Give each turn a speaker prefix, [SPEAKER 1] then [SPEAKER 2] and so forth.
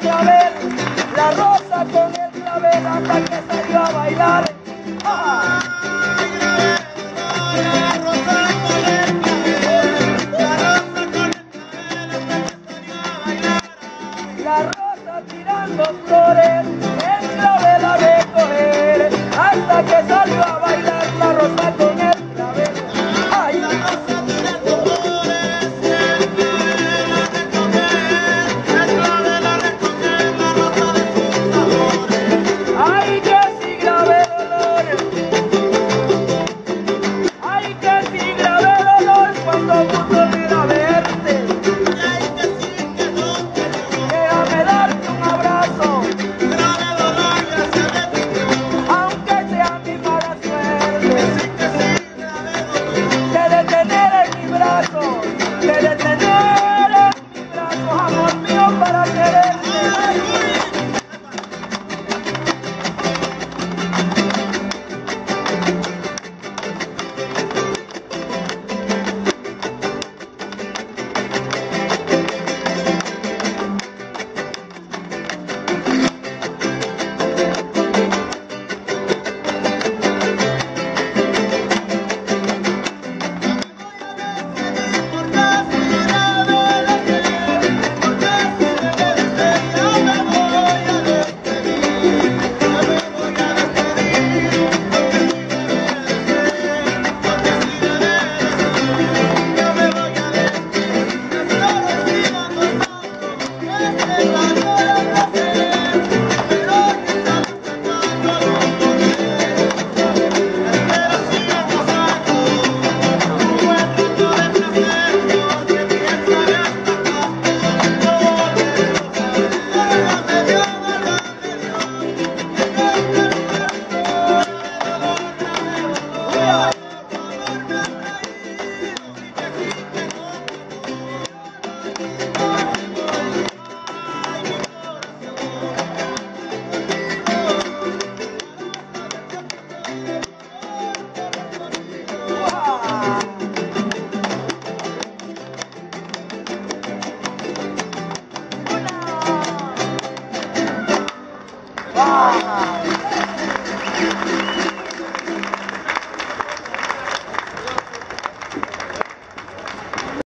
[SPEAKER 1] La rosa con el cabelo hasta que salió a bailar. La rosa con el cabelo. La rosa con el cabelo hasta que salió a bailar. La rosa tirando flores.